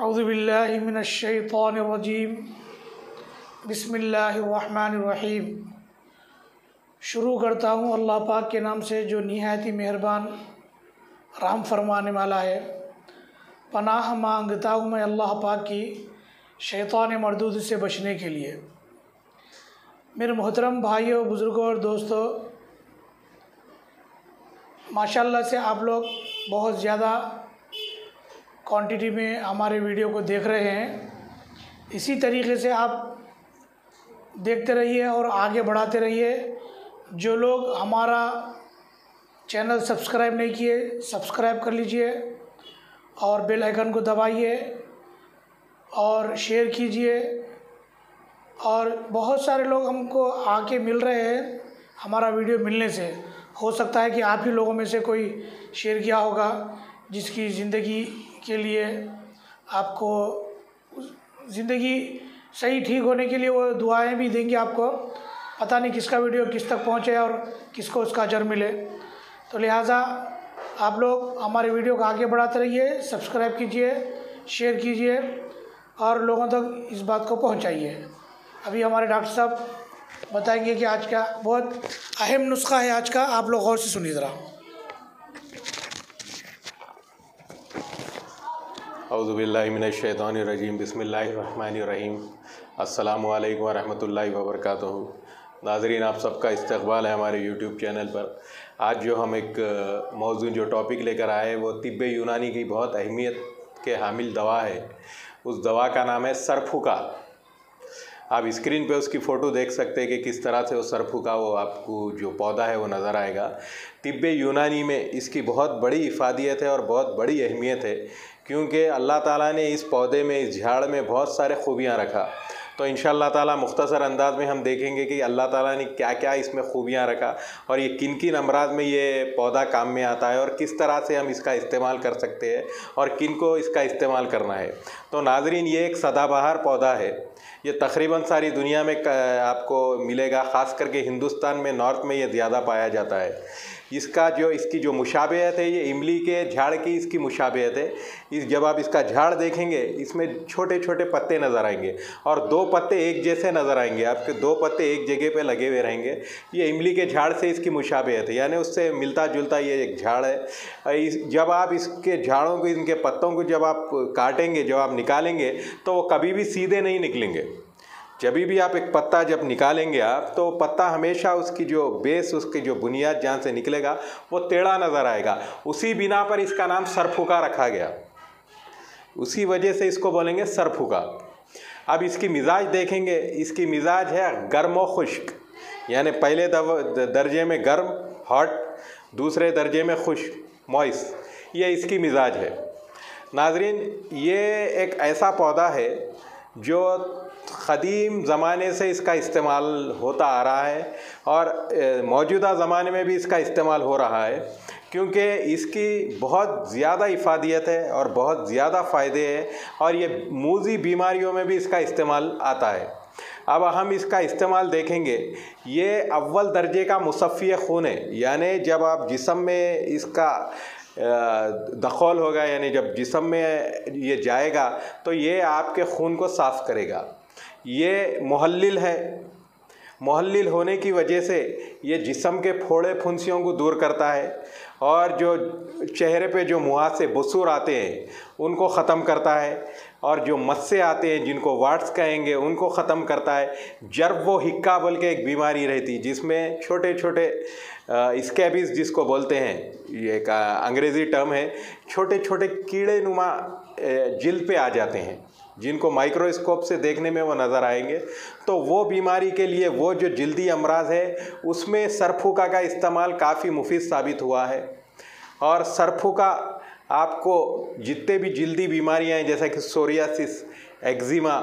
अज़बिल्लिमिनशैतरजीम बसमीम शुरू करता हूँ अल्लाह पाक के नाम से, जो नहायत ही मेहरबान राम फरमाने वाला है। पनाह माँगता हूँ मैं अल्लाह पाक की शैतान मरदूद से बचने के लिए। मेरे मोहतरम भाइयों, बुज़ुर्गों और दोस्तों, माशाल्लाह से आप लोग बहुत ज़्यादा क्वांटिटी में हमारे वीडियो को देख रहे हैं। इसी तरीके से आप देखते रहिए और आगे बढ़ाते रहिए। जो लोग हमारा चैनल सब्सक्राइब नहीं किए सब्सक्राइब कर लीजिए और बेल आइकन को दबाइए और शेयर कीजिए। और बहुत सारे लोग हमको आके मिल रहे हैं हमारा वीडियो मिलने से। हो सकता है कि आप ही लोगों में से कोई शेयर किया होगा जिसकी ज़िंदगी के लिए आपको ज़िंदगी सही ठीक होने के लिए वो दुआएँ भी देंगे आपको। पता नहीं किसका वीडियो किस तक पहुँचे और किसको उसका अजर मिले। तो लिहाजा आप लोग हमारे वीडियो को आगे बढ़ाते रहिए, सब्सक्राइब कीजिए, शेयर कीजिए और लोगों तक इस बात को पहुंचाइए। अभी हमारे डॉक्टर साहब बताएँगे कि आज का बहुत अहम नुस्खा है, आज का। आप लोग गौर से सुनिए ज़रा। अज़बिल्लिमिनशैतरजीम बसमीम अल्लाम वरहमल वबरक नाजरीन, आप सबका इस्तकबाल है हमारे यूट्यूब चैनल पर। आज जो हम एक मौजूद जो टॉपिक लेकर आए वो तिब यूनानी की बहुत अहमियत के हामिल दवा है। उस दवा का नाम है सरफुका। आप स्क्रीन पे उसकी फ़ोटो देख सकते हैं कि किस तरह से वो सरफुका, वो आपको जो पौधा है, वो नज़र आएगा। तिब्ब यूनानी में इसकी बहुत बड़ी इफादियत है और बहुत बड़ी अहमियत है। क्योंकि अल्लाह ताला ने इस पौधे में, इस झाड़ में बहुत सारे खूबियाँ रखा। तो इन ताला मुख्तसर अंदाज में हम देखेंगे कि अल्लाह ताला ने क्या क्या इसमें खूबियाँ रखा और ये किन किन अमराज में ये पौधा काम में आता है और किस तरह से हम इसका इस्तेमाल कर सकते हैं और किन को इसका इस्तेमाल करना है। तो नाजरीन, ये एक सदाबहार पौधा है। ये तकरीबन सारी दुनिया में आपको मिलेगा, ख़ास करके हिंदुस्तान में, नॉर्थ में ये ज़्यादा पाया जाता है। इसका जो, इसकी जो मुशाबहत है, ये इमली के झाड़ की इसकी मुशाबहत है। इस, जब आप इसका झाड़ देखेंगे, इसमें छोटे छोटे पत्ते नज़र आएँगे और दो पत्ते एक जैसे नज़र आएँगे। आपके दो पत्ते एक जगह पे लगे हुए रहेंगे। ये इमली के झाड़ से इसकी मुशाबहत है, यानी उससे मिलता जुलता ये एक झाड़ है। इस, जब आप इसके झाड़ों को, इनके पत्तों को जब आप काटेंगे, जब आप निकालेंगे तो वो कभी भी सीधे नहीं निकलेंगे। जब भी आप एक पत्ता जब निकालेंगे आप तो पत्ता हमेशा उसकी जो बेस, उसकी जो बुनियाद जहाँ से निकलेगा, वो टेढ़ा नज़र आएगा। उसी बिना पर इसका नाम सरफुका रखा गया। उसी वजह से इसको बोलेंगे सरफुका। अब इसकी मिजाज देखेंगे। इसकी मिजाज है गर्म व खुश्क। यानी पहले दर्जे में गर्म, हॉट, दूसरे दर्जे में खुश्क, मॉइस। ये इसकी मिजाज है। नाजरीन, ये एक ऐसा पौधा है जो ख़दीम ज़माने से इसका इस्तेमाल होता आ रहा है और मौजूदा ज़माने में भी इसका इस्तेमाल हो रहा है, क्योंकि इसकी बहुत ज़्यादा इफ़ादियत है और बहुत ज़्यादा फ़ायदे है और ये मूजी बीमारियों में भी इसका इस्तेमाल आता है। अब हम इसका इस्तेमाल देखेंगे। ये अव्वल दर्जे का मुसफ़ी खून है, यानी जब आप जिसम में इसका दखल होगा, यानी जब जिसम में ये जाएगा तो ये आपके खून को साफ़ करेगा। ये मोहल्लिल है। मोहल्लिल होने की वजह से ये जिसम के फोड़े फुंसियों को दूर करता है और जो चेहरे पे जो मुँह से बसूर आते हैं, उनको ख़त्म करता है। और जो मस्से आते हैं, जिनको वाट्स कहेंगे, उनको ख़त्म करता है। जर्ब वो हिक्का बोल के एक बीमारी रहती, जिसमें छोटे छोटे स्कैबिस जिसको बोलते हैं, ये एक अंग्रेज़ी टर्म है छोटे छोटे कीड़े नुमा जिल पे आ जाते हैं। जिनको माइक्रोस्कोप से देखने में वो नज़र आएँगे। तो वो बीमारी के लिए वो जो जल्दी अमराज है, उसमें सरफुका का इस्तेमाल काफ़ी मुफीद साबित हुआ है। और सरफुका आपको जितने भी जल्दी बीमारियाँ हैं, जैसा कि सोरियासिस, एक्जिमा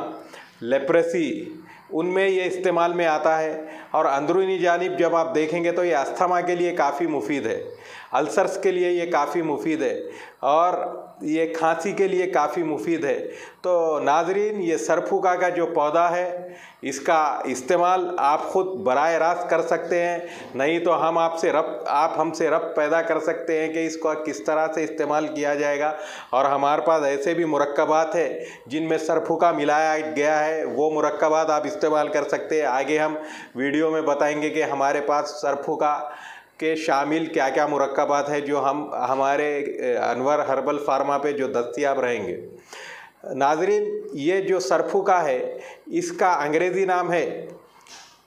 लेप्रेसी, उनमें ये इस्तेमाल में आता है। और अंदरूनी जानब जब आप देखेंगे तो ये अस्थमा के लिए काफ़ी मुफीद है। अल्सर्स के लिए ये काफ़ी मुफीद है। और ये खांसी के लिए काफ़ी मुफीद है। तो नाजरीन, ये सरफुका का जो पौधा है इसका इस्तेमाल आप ख़ुद बर रास्त कर सकते हैं। नहीं तो हम आपसे रब, आप हमसे रब पैदा कर सकते हैं कि इसको किस तरह से इस्तेमाल किया जाएगा। और हमारे पास ऐसे भी मरकबात है, जिनमें सरफुका मिलाया गया है, वो मरकबात आप इस्तेमाल कर सकते हैं। आगे हम वीडियो में बताएँगे कि हमारे पास सरफुका के शामिल क्या क्या मरकबात है, जो हम, हमारे अनवर हर्बल फार्मा पे जो दस्तियाब रहेंगे। नाजरीन, ये जो सरफुका है, इसका अंग्रेज़ी नाम है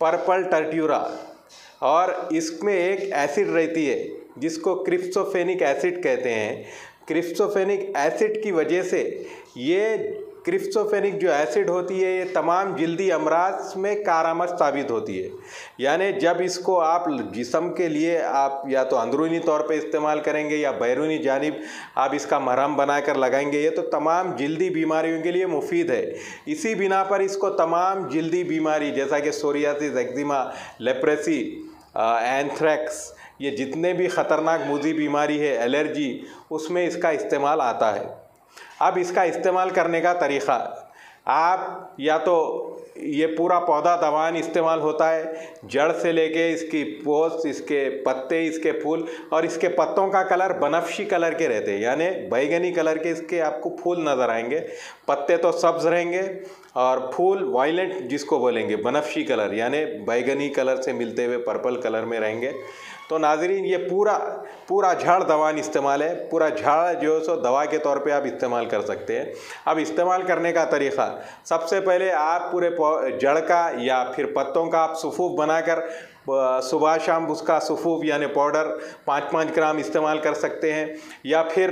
पर्पल टर्ट्यूरा। और इसमें एक एसिड रहती है, जिसको क्रिप्सोफेनिक एसिड कहते हैं। क्रिप्सोफेनिक एसिड की वजह से ये क्रिप्सोफेनिक जो एसिड होती है, ये तमाम जल्दी अमराज में कारामद साबित होती है। यानी जब इसको आप जिसम के लिए आप या तो अंदरूनी तौर पे इस्तेमाल करेंगे या बैरूनी जानब आप इसका मरहम बनाकर लगाएँगे, ये तो तमाम जल्दी बीमारियों के लिए मुफीद है। इसी बिना पर इसको तमाम जल्दी बीमारी, जैसा कि सोरियासिस, एक्जिमा, लेप्रेसी एंथ्रैक्स, ये जितने भी ख़तरनाक मुजी बीमारी है, एलर्जी, उसमें इसका इस्तेमाल आता है। अब इसका इस्तेमाल करने का तरीक़ा। आप या तो ये पूरा पौधा दवान इस्तेमाल होता है, जड़ से लेके इसकी पोस्ट इसके पत्ते, इसके फूल और इसके पत्तों का कलर बनफशी कलर के रहते हैं। यानी बैगनी कलर के इसके आपको फूल नज़र आएँगे। पत्ते तो सब्ज़ रहेंगे और फूल वायलेट जिसको बोलेंगे, बनफशी कलर। यानी बैगनी कलर से मिलते हुए पर्पल कलर में रहेंगे। तो नाजरीन, ये पूरा पूरा झाड़ दवा इस्तेमाल है। पूरा झाड़ जो है सो दवा के तौर पे आप इस्तेमाल कर सकते हैं। अब इस्तेमाल करने का तरीक़ा, सबसे पहले आप पूरे जड़ का या फिर पत्तों का आप सफूफ बनाकर सुबह शाम उसका सफूफ यानी पाउडर पाँच पाँच ग्राम इस्तेमाल कर सकते हैं। या फिर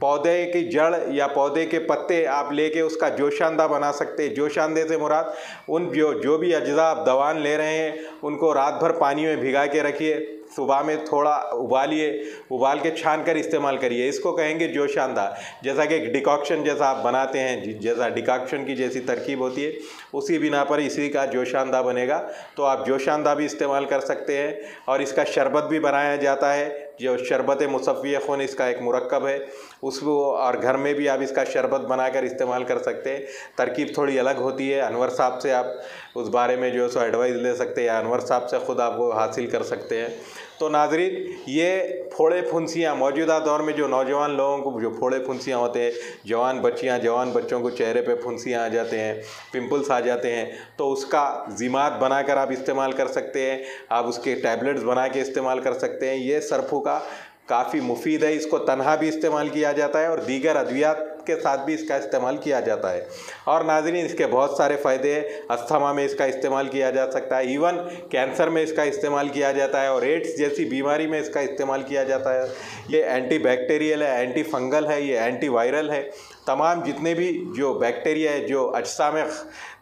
पौधे की जड़ या पौधे के पत्ते आप लेके उसका जोशानदा बना सकते हैं। जोशानदे से मुराद, उन जो जो भी अज्जा आप दवान ले रहे हैं, उनको रात भर पानी में भिगा के रखिए, सुबह में थोड़ा उबालिए, उबाल के छान कर इस्तेमाल करिए। इसको कहेंगे जोशानदा जैसा कि डिकॉक्शन जैसा आप बनाते हैं, जैसा डिकॉक्शन की जैसी तरकीब होती है, उसी बिना पर इसी का जोशानदा बनेगा। तो आप जोशानदा भी इस्तेमाल कर सकते हैं और इसका शरबत भी बनाया जाता है। जो शरबत मुसफ़ी खून इसका एक मरकब है। उसको और घर में भी आप इसका शरबत बनाकर इस्तेमाल कर सकते हैं। तरकीब थोड़ी अलग होती है, अनवर साहब से आप उस बारे में जो है सो एडवाइस ले सकते हैं या अनवर साहब से ख़ुद आप वो हासिल कर सकते हैं। तो नाजरीन, ये फोड़े फुंसियाँ, मौजूदा दौर में जो नौजवान लोगों को जो फोड़े फुंसियाँ होते हैं, जवान बच्चियाँ, जवान बच्चों को चेहरे पे फुंसियाँ आ जाते हैं, पिंपल्स आ जाते हैं तो उसका ज़िमात बनाकर आप इस्तेमाल कर सकते हैं, आप उसके टैबलेट्स बना के इस्तेमाल कर सकते हैं। ये सरफों का काफ़ी मुफीद है, इसको तनहा भी इस्तेमाल किया जाता है और दीगर अद्वियात के साथ भी इसका इस्तेमाल किया जाता है। और नाजरीन, इसके बहुत सारे फ़ायदे हैं। अस्थमा में इसका इस्तेमाल किया जा सकता है। इवन कैंसर में इसका इस्तेमाल किया जाता है और एड्स जैसी बीमारी में इसका इस्तेमाल किया जाता है। ये एंटी बैक्टीरियल है एंटी फंगल है, ये एंटी वायरल है। तमाम जितने भी जो बैक्टीरिया है, जो अज्सा में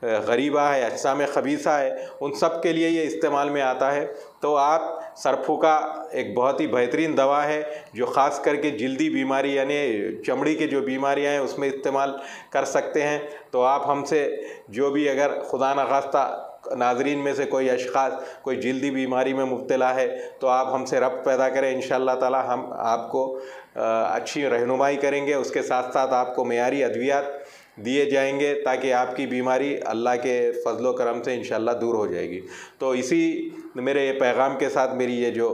गरीबा है, अज्सा में खबीसा है, उन सब के लिए ये इस्तेमाल में आता है। तो आप सरफों का एक बहुत ही बेहतरीन दवा है, जो ख़ास करके जल्दी बीमारी यानी चमड़ी के जो बीमारियाँ हैं, उसमें इस्तेमाल कर सकते हैं। तो आप हमसे जो भी अगर खुदा न खास्ता नाजरीन में से कोई अशखास, कोई जल्दी बीमारी में मुबतला है तो आप हमसे रब पैदा करें। इन ताला हम आपको अच्छी रहनुमाई करेंगे। उसके साथ साथ आपको मैारी अद्वियात दिए जाएँगे ताकि आपकी बीमारी अल्लाह के फजलो करम से इन दूर हो जाएगी। तो इसी मेरे पैगाम के साथ मेरी ये जो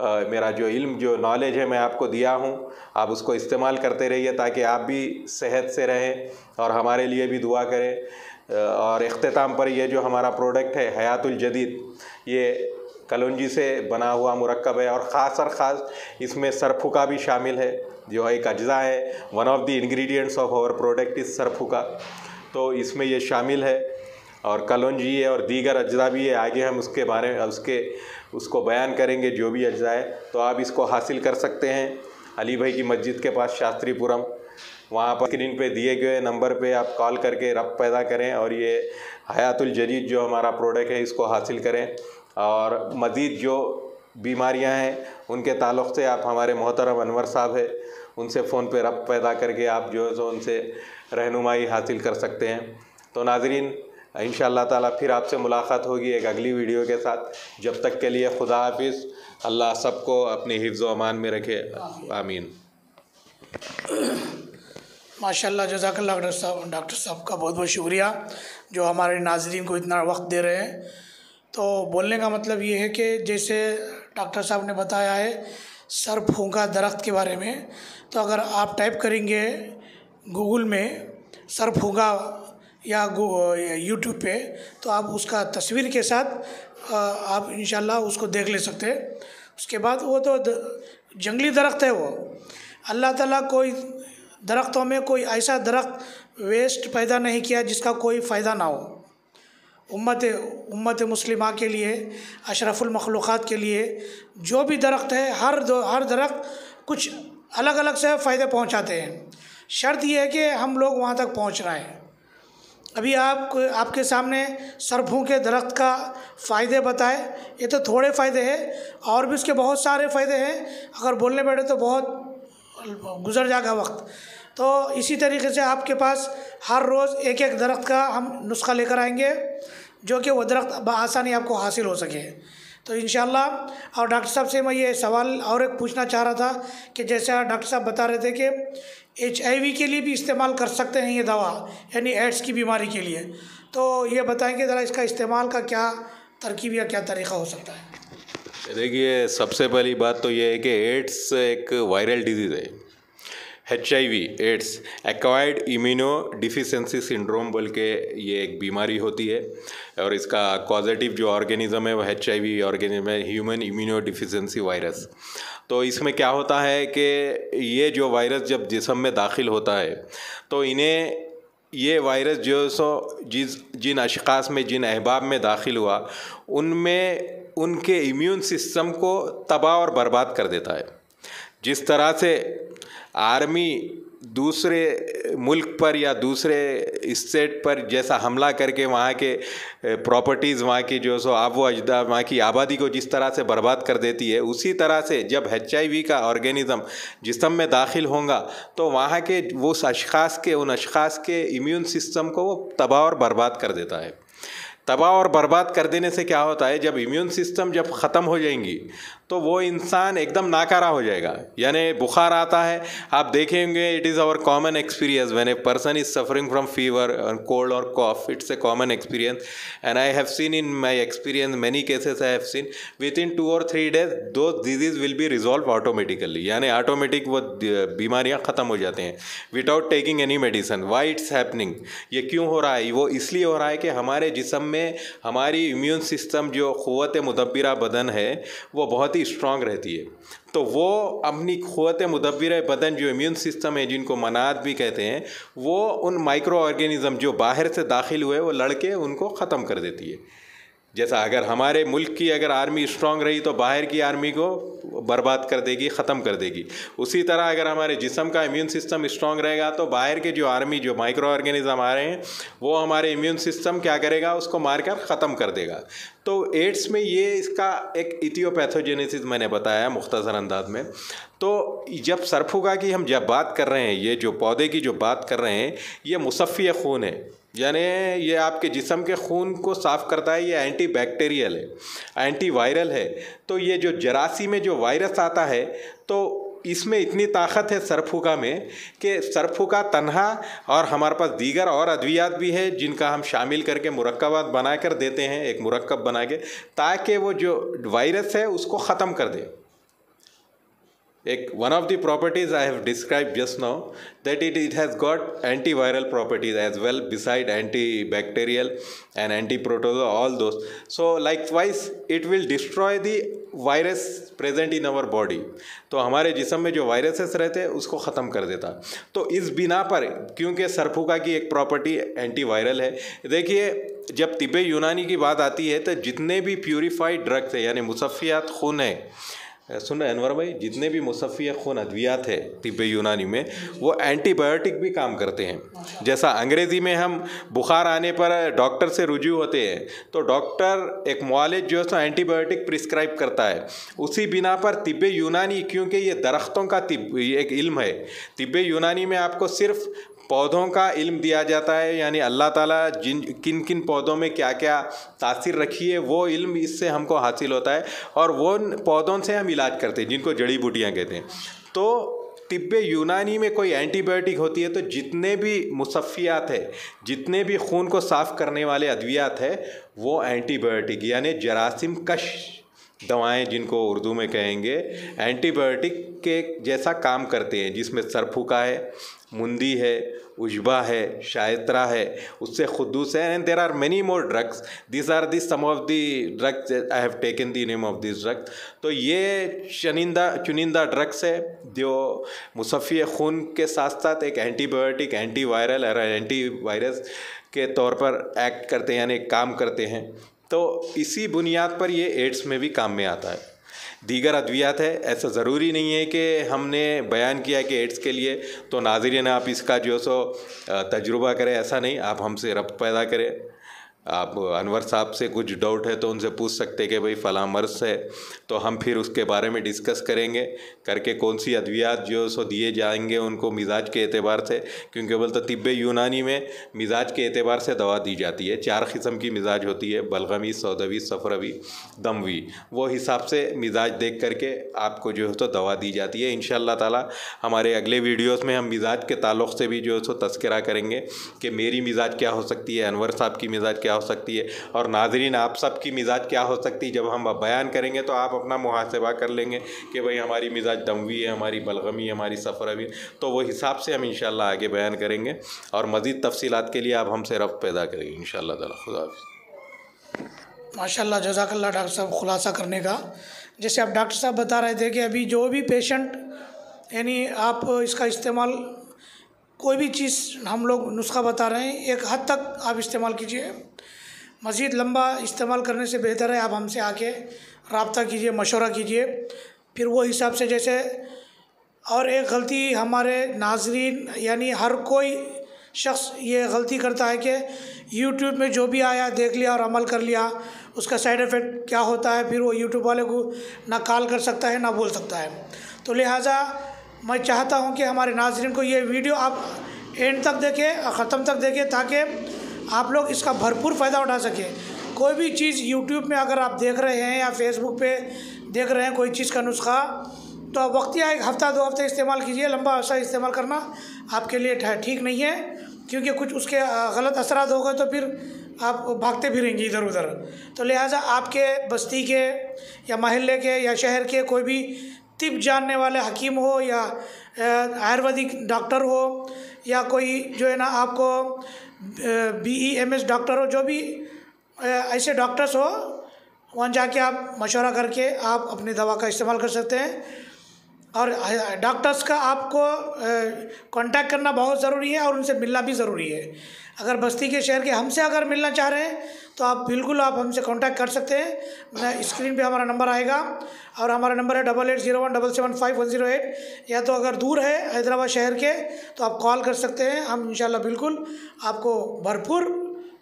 आ, मेरा जो इल्म जो नॉलेज है मैं आपको दिया हूँ। आप उसको इस्तेमाल करते रहिए ताकि आप भी सेहत से रहें और हमारे लिए भी दुआ करें। और अख्ताम पर ये जो हमारा प्रोडक्ट है हयातुल जदीद ये कलौजी से बना हुआ मरकब है और ख़ास और ख़ास इसमें सरफुका भी शामिल है, जो एक अज्जा है। One of the ingredients of our product is सरफुका। तो इसमें ये शामिल है और कलौजी है और दीगर अज्जा भी है। आगे हम उसके बारे में, उसके, उसको बयान करेंगे, जो भी अज्जा है। तो आप इसको हासिल कर सकते हैं। अली भाई की मस्जिद के पास, शास्त्रीपुरम। वहाँ पर स्क्रीन पे दिए गए नंबर पे आप कॉल करके रब पैदा करें और ये हयातुल जदीद जो हमारा प्रोडक्ट है, इसको हासिल करें। और मज़ीद जो बीमारियाँ हैं, उनके ताल्लुक़ से आप हमारे मोहतरम अनवर साहब है। उनसे फ़ोन पे रब पैदा करके आप जो है सो उनसे रहनुमाई हासिल कर सकते हैं। तो नाजरीन इन ताला फिर आपसे मुलाकात होगी एक अगली वीडियो के साथ। जब तक के लिए खुदा हाफिज़, अल्लाह सबको अपनी हिफ्ज़ अमान में रखे। आमीन। माशाल्लाह जजाकल्ला डॉक्टर साहब डॉक्टर साहब का बहुत बहुत शुक्रिया जो हमारे नाजरीन को इतना वक्त दे रहे हैं। तो बोलने का मतलब ये है कि जैसे डॉक्टर साहब ने बताया है सर फूका दरख्त के बारे में तो अगर आप टाइप करेंगे गूगल में सर फूका या यूट्यूब पे तो आप उसका तस्वीर के साथ आप इन उसको देख ले सकते हैं। उसके बाद वो तो जंगली दरख्त है वो। अल्लाह ताला कोई दरख्तों में कोई ऐसा दरख्त वेस्ट पैदा नहीं किया जिसका कोई फ़ायदा ना हो। उम्मत उम्मत मुस्लिमा के लिए अशरफुलमखलूक़ात के लिए, जो भी दरख्त है, हर दो, हर दरख्त कुछ अलग अलग से फ़ायदे पहुंचाते हैं। शर्त यह है कि हम लोग वहाँ तक पहुँच रहे हैं। अभी आप, आपके सामने सरफों के दरख्त का फ़ायदे बताए, ये तो थोड़े फ़ायदे हैं, और भी उसके बहुत सारे फ़ायदे हैं। अगर बोलने बैठे तो बहुत गुजर जाएगा वक्त। तो इसी तरीके से आपके पास हर रोज़ एक एक दरख्त का हम नुस्खा लेकर आएँगे, जो कि वो दरख्त आसानी आपको हासिल हो सके। तो इन और डॉक्टर साहब से मैं ये सवाल और एक पूछना चाह रहा था कि जैसा डॉक्टर साहब बता रहे थे कि एचआईवी के लिए भी इस्तेमाल कर सकते हैं ये दवा, यानी एड्स की बीमारी के लिए। तो ये बताएँगे ज़रा इसका इस्तेमाल का क्या तरकीब या क्या तरीका हो सकता है? देखिए, सबसे पहली बात तो ये है कि एड्स एक वायरल डिज़ीज़ है। H I V AIDS acquired immunodeficiency syndrome बोल के ये एक बीमारी होती है और इसका पॉजिटिव जो ऑर्गेनिज़म है वो एच आई वी ऑर्गेनिज्म है ह्यूमन इम्यूनो डिफिशेंसी वायरस तो इसमें क्या होता है कि ये जो वायरस जब जिसम में दाखिल होता है तो इन्हें ये वायरस जो सो जिस, जिन अशखास में, जिन अहबाब में दाखिल हुआ, उनमें उनके इम्यून सिस्टम को तबाह और बर्बाद कर देता है। जिस तरह से आर्मी दूसरे मुल्क पर या दूसरे स्टेट पर जैसा हमला करके वहाँ के प्रॉपर्टीज़ वहाँ की जो सो आबो अजदा, वहाँ की आबादी को जिस तरह से बर्बाद कर देती है, उसी तरह से जब एच का ऑर्गेनिज़म जिसम में दाखिल होगा तो वहाँ के वो अशखास के, उन अशखास के इम्यून सिस्टम को वो तबाह और बर्बाद कर देता है। तबाह और बर्बाद कर देने से क्या होता है, जब इम्यून सिस्टम जब ख़त्म हो जाएँगी तो वो इंसान एकदम नाकारा हो जाएगा। यानी बुखार आता है, आप देखेंगे it is our common experience when a person is suffering from fever cold और cough it's a common experience and I have seen in my experience many cases I have seen within two और three days दो disease will be resolve automatically यानी automatic वो बीमारियाँ ख़त्म हो जाते हैं without taking any medicine why it's happening ये क्यों हो रहा है? वो इसलिए हो रहा है कि हमारे जिसम में, हमारी इम्यून सिस्टम जो क़वत मुदब्बिरा बदन है, वो बहुत ही स्ट्रांग रहती है। तो वो अपनी क़वत मुदब्बिर बदन जो इम्यून सिस्टम है, जिनको मनात भी कहते हैं, वो उन माइक्रो ऑर्गेनिज़म जो बाहर से दाखिल हुए, वो लड़के उनको ख़त्म कर देती है। जैसा अगर हमारे मुल्क की अगर आर्मी स्ट्रांग रही तो बाहर की आर्मी को बर्बाद कर देगी, ख़त्म कर देगी। उसी तरह अगर हमारे जिसम का इम्यून सिस्टम स्ट्रांग रहेगा तो बाहर के जो आर्मी, जो माइक्रो ऑर्गेनिज्म आ रहे हैं, वो हमारे इम्यून सिस्टम क्या करेगा, उसको मारकर ख़त्म कर देगा। तो एड्स में ये इसका एक इथियोपैथोजेनेसिस मैंने बताया मुख्तसर अंदाज में। तो जब सरफुगा की हम जब बात कर रहे हैं, ये जो पौधे की जो बात कर रहे हैं, ये मुसफ़ी खून है। यानी ये आपके जिसम के खून को साफ़ करता है, ये एंटी बैक्टीरियल है एंटी वायरल है। तो ये जो जरासी में जो वायरस आता है तो इसमें इतनी ताकत है सरफुका में कि सरफुका तनहा और हमारे पास दीगर और अद्वियात भी है, जिनका हम शामिल करके मुरक्बात बना कर देते हैं, एक मुरक्ब बना के ताकि वो जो वायरस है, उसको ख़त्म कर दे। एक one of the properties I have describe just now that it it has got anti viral properties as well beside anti bacterial and anti protozoa all दोस्त so likewise it will destroy the virus present in our body तो हमारे जिसम में जो viruses रहते हैं, उसको ख़त्म कर देता। तो इस बिना पर, क्योंकि सरफुका की एक प्रॉपर्टी एंटी वायरल है, देखिए, जब तिब्बे यूनानी की बात आती है तो जितने भी प्योरीफाइड ड्रग्स है यानी मुसफियात खून है सुन रहे अनवर भाई, जितने भी मुसफ़ी खून अद्वियात है तिब यूनानी में, वो एंटीबायोटिक भी काम करते हैं। जैसा अंग्रेज़ी में हम बुखार आने पर डॉक्टर से रुजू होते हैं तो डॉक्टर एक मुआलज जो है सो एंटीबायोटिक प्रिस्क्राइब करता है। उसी बिना पर तिब यूनानी, क्योंकि ये दरख्तों का एक इल्म है तिब यूनानी में आपको सिर्फ़ पौधों का इल्म दिया जाता है, यानी अल्लाह ताला जिन किन किन पौधों में क्या क्या तासीर रखी है, वो इल्म इससे हमको हासिल होता है और वो पौधों से हम इलाज करते हैं, जिनको जड़ी बूटियाँ कहते हैं। तो तिब्ब यूनानी में कोई एंटीबायोटिक होती है तो जितने भी मुसफ़ियात है, जितने भी खून को साफ़ करने वाले अद्वियात है, वो एंटीबायोटिक, यानी जरासीम कश दवाएँ जिनको उर्दू में कहेंगे, एंटीबायोटिक के जैसा काम करते हैं, जिसमें सरफुका है, मुंदी है उजबा है, शायत्रा है, उससे खुदूस है and there are many more drugs this are this some of the drugs I have taken the name of this drugs तो ये चुनिंदा चुनिंदा ड्रग्स है, जो मुसफ़ी खून के साथ साथ एक एंटीबायोटिक एंटी वायरल और एंटी वायरस के तौर पर एक्ट करते हैं, यानी काम करते हैं। तो इसी बुनियाद पर ये एड्स में भी काम में आता है। दीगर अद्वियात है, ऐसा ज़रूरी नहीं है कि हमने बयान किया कि एड्स के लिए तो नाजरीन आप इसका जो सो तजुर्बा करें, ऐसा नहीं, आप हमसे रब पैदा करें। आप, अनवर साहब से कुछ डाउट है तो उनसे पूछ सकते कि भाई फ़लाँ मर्ज है। तो हम फिर उसके बारे में डिस्कस करेंगे, करके कौन सी अद्वियात जो सो दिए जाएँगे उनको मिजाज के अतबार से, क्योंकि बोलते तिब्ब यूनानी में मिजाज के अतबार से दवा दी जाती है। चार किस्म की मिजाज होती है, बलगमी, सौदवी, सफ़रवी, दमवी। वो हिसाब से मिजाज देख करके आपको जो है तो दवा दी जाती है। इन ताला हमारे अगले वीडियोज़ में हम मिजाज के ताल्लुक़ से भी जो है सो तस्करा करेंगे कि मेरी मिजाज क्या हो सकती है, अनवर साहब की मिजाज क्या क्या हो सकती है। और नाजरीन, आप सब की मिजाज क्या हो सकती है? जब हम बयान करेंगे तो आप अपना मुहासबा कर लेंगे कि भाई हमारी मिजाज दमवी है, हमारी बलगमी है, हमारी सफ़रवी तो वो हिसाब से हम इन आगे बयान करेंगे। और मज़ीद तफसीत के लिए आप हमसे रफ़ पैदा करेंगे इन खुदा माशाल्लाह जजाकल्ला डॉक्टर साहब, खुलासा करने का। जैसे आप डॉक्टर साहब बता रहे थे कि अभी जो भी पेशेंट, यानी आप इसका इस्तेमाल कोई भी चीज़ हम लोग नुस्खा बता रहे हैं, एक हद तक आप इस्तेमाल कीजिए। मज़ीद लंबा इस्तेमाल करने से बेहतर है, आप हमसे आके रबता कीजिए, मशवरा कीजिए। फिर वो हिसाब से जैसे और एक गलती हमारे नाजरीन, यानी हर कोई शख्स ये गलती करता है कि यूट्यूब में जो भी आया, देख लिया और अमल कर लिया, उसका साइड इफ़ेक्ट क्या होता है, फिर वो यूट्यूब वाले को ना कॉल कर सकता है, ना बोल सकता है। तो लिहाजा मैं चाहता हूँ कि हमारे नाजरन को ये वीडियो आप एंड तक देखें, ख़त्म तक देखें, ताकि आप लोग इसका भरपूर फ़ायदा उठा सकें। कोई भी चीज़ यूट्यूब में अगर आप देख रहे हैं या फेसबुक पे देख रहे हैं कोई चीज़ का नुस्खा तो आप वक्त या एक हफ़्ता, दो हफ़्ते इस्तेमाल कीजिए, लंबा अर्सा इस्तेमाल करना आपके लिए ठीक नहीं है, क्योंकि कुछ उसके गलत असरात हो गए तो फिर आप भागते फिरेंगे इधर उधर। तो लिहाजा आपके बस्ती के या महल्ले के या शहर के कोई भी तिब जानने वाले हकीम हो या आयुर्वेदिक डॉक्टर हो या कोई जो है ना आपको B E M S doctor हो, जो भी ऐसे डॉक्टर्स हो, वहाँ जाके आप मशवरा करके आप अपनी दवा का इस्तेमाल कर सकते हैं। और डॉक्टर्स का आपको कांटेक्ट करना बहुत ज़रूरी है और उनसे मिलना भी ज़रूरी है। अगर बस्ती के शहर के हमसे अगर मिलना चाह रहे हैं तो आप बिल्कुल आप हमसे कांटेक्ट कर सकते हैं। स्क्रीन पे हमारा नंबर आएगा और हमारा नंबर है double eight zero one double seven five one zero eight या तो अगर दूर है हैदराबाद शहर के तो आप कॉल कर सकते हैं। हम इंशाल्लाह बिल्कुल आपको भरपूर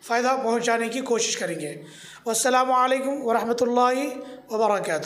फ़ायदा पहुँचाने की कोशिश करेंगे। वालकम वरहमल वर्का